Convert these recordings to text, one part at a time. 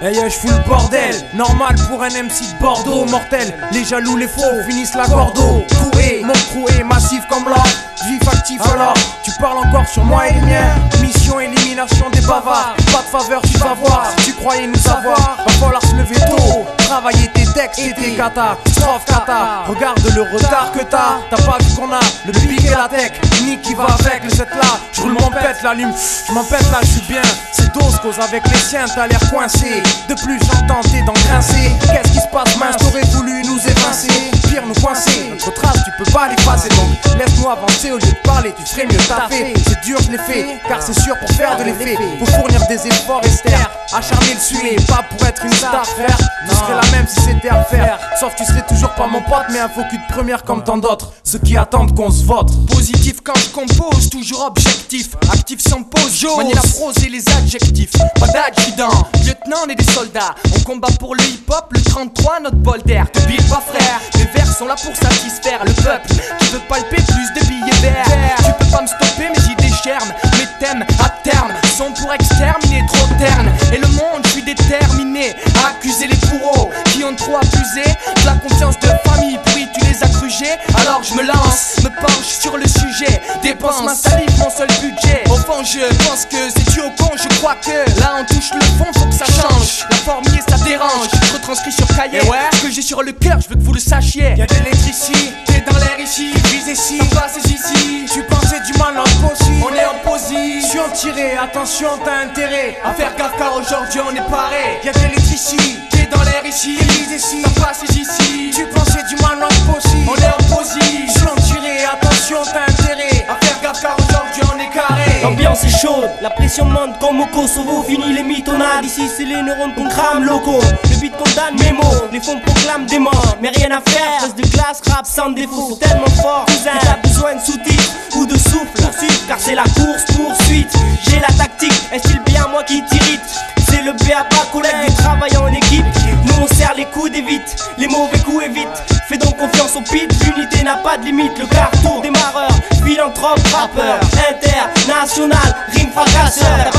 Hey je fous le bordel, normal pour un MC de Bordeaux, mortel. Les jaloux, les faux finissent la gordo. Coué, mon est massif comme l'or, vif actif alors. Tu parles encore sur moi et les miens. Mission élimination des bavards. Pas de faveur, tu vas voir. Si tu croyais nous savoir, va falloir se lever tôt. Travailler tes et tes kata, strophe kata. Regarde le retard que t'as. T'as pas vu qu'on a le pic et la tech. Nick qui va avec le set là. Je roule mon pète, l'allume. Je m'en pète là, je suis bien. C'est dose cause avec les siens, t'as l'air coincé. De plus j'entends tes dents grincer. Qu'est-ce qui se passe, mince, t'aurais voulu nous évincer. Pire nous coincer. Notre trace, tu peux pas. Donc laisse-nous avancer au lieu de parler. Tu ferais mieux taper. C'est dur, je l'ai fait. Car c'est sûr pour faire de l'effet. Faut fournir des efforts externes. Acharner le suer, pas pour être une star, frère. Tu serais la même si c'était à faire. Sauf tu serais toujours pas mon pote, mais un faux cul de première comme tant d'autres. Ceux qui attendent qu'on se vote. Positif quand je compose, toujours objectif. Actif sans pause, j'ose. Manier la prose et les adjectifs. Pas d'adjudant, lieutenant et des soldats. On combat pour le hip-hop, le 33, notre bol d'air. Te bille pas frère, sont là pour satisfaire le peuple qui veut palper plus de billets verts. Tu peux pas me stopper, mais j'y décherme. Mes thèmes à terme sont pour exterminer trop terne. Et le monde, je suis déterminé à accuser les bourreaux qui ont trop abusé de la confiance de famille. Puis tu les as crugés, alors je me lance, me penche sur le sujet. Dépense ma salive, mon seul budget. Au fond, je pense que Ce que j'ai sur le cœur, je veux que vous le sachiez. Y'a de l'électricité dans l'air ici, vise ici. Passe ici. Tu pensais du mal en possible. On est en position. tiré, attention, t'as intérêt à faire gaffe car aujourd'hui on est paré. Y'a de l'électricité dans l'air ici, vise ici. Passe ici. Tu pensais du mal en possible. On est en position. tiré, attention, t'as intérêt à faire gaffe car aujourd'hui on est carré. L'ambiance est chaude, la pression monte comme au Kosovo. Fini les mythonades, ici c'est les neurones qu'on crame locaux. Le beat condamne mes mots, les fonds proclament des morts. Mais rien à faire, reste de glace, rap sans défaut. Tellement fort, cousin, t'as besoin de sous-titres ou de souffle. Car c'est la course poursuite. J'ai la tactique, est-il bien moi qui t'irrite C'est le BABA collègue du travail en équipe. Nous on serre les coups d'évite, les mauvais coups évitent. Fais donc confiance au pit, l'unité n'a pas de limite. Le carrefour démarreur, philanthrope, rappeur, international, rime fracasseur.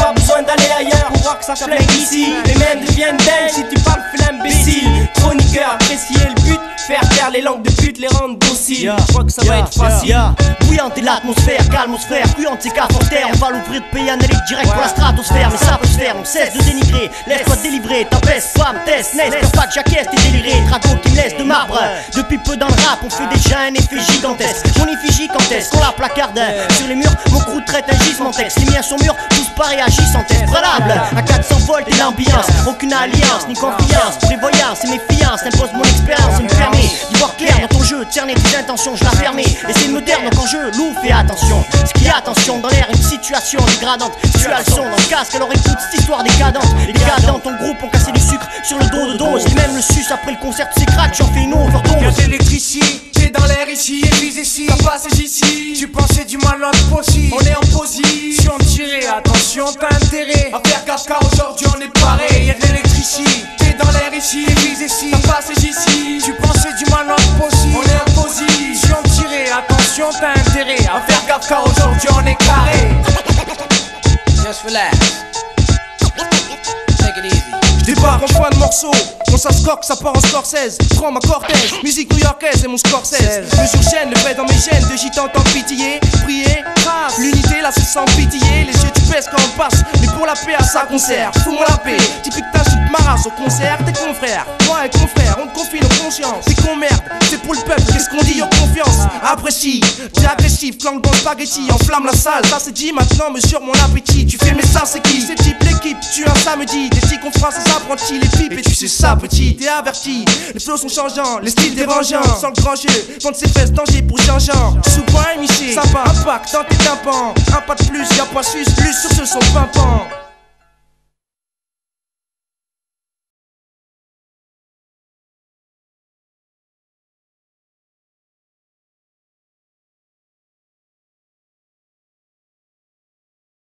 Ça ici. Les mêmes deviennent belles si tu parles l'imbécile. Chroniqueur, apprécier le but, faire taire les langues de pute, les rendre dociles. Je crois que ça va être facile. Bouillante est l'atmosphère, calmosphère, fuyante c'est qu'à terre. On va l'ouvrir de payer un élite direct pour la stratosphère. Mais ça peut se faire, on cesse de dénigrer. Laisse-toi délivrer, t'empêches, femme, test, n'est pas de jaquette, t'es déliré. Drago qui me laisse de marbre. Depuis peu dans le rap, on fait déjà un effet gigantesque. Mon effigie quand est-ce qu'on la placarde Sur les murs, mon crew traite un gisement texte. Les miens sont mûrs, tous pas réagissent en test. Valable, à 400 volts et l'ambiance. Aucune alliance, ni confiance. Prévoyance et méfiance impose mon expérience. me permet d'y voir clair dans ton jeu. Cerner tes intentions, je la ferme. Essaye de taire, donc en jeu, loup, fais attention. Ce qui attention dans l'air, une situation dégradante. Tu as le son dans le casque, alors écoute cette histoire décadente. Dans ton groupe ont cassé du sucre sur le dos de dose. Et même le sus après le concert, sais crack, j'en fais une overdose. L'électricité dans l'air ici, vise ici. Ça passe ici. Tu pensais du mal possible. On est en position tirée, attention, t'as intérêt à faire gaffe car aujourd'hui on est paré. Y'a de l'électricité dans l'air ici, vise ici. Ça passe ici. Tu pensais du mal possible. On est en position tirée, attention, t'as intérêt à faire gaffe car aujourd'hui on est carré. Just relax. Débarque en choix de morceaux, on s'ascoque, ça part en Scorsese. Prends ma Cortez, musique new-yorkaise et mon Scorsese. Mesure chaîne, le vrai dans mes gènes, de gitan tant pitié. Prier, grâce, l'unité là c'est sans pitié. Les yeux tu pèses quand on passe, mais pour la paix à ça concert. Fous-moi la paix, typique t'insultes ma race au concert. Tes confrères, moi et confrères, on te confie nos consciences. C'est qu'on merde, c'est pour le peuple, qu'est-ce qu'on dit, en confiance? Apprécie, t'es agressif, clanque dans le spaghetti, enflamme la salle. Ça c'est dit maintenant, mesure mon appétit. Tu fais mais ça c'est qui? C'est type l'équipe, tu un samedi, des petits confrères, c'est apprenti, les pipes, et tu sais ça, petit, t'es averti. Les flots sont changeants, les styles dérangeants. Sans le grand jeu, vendre ses fesses, danger pour Jean-Jean. Sous point émissé, sympa, impact dans tes tympans. Un pas de plus, y'a pas sus, plus sur ce son pimpant.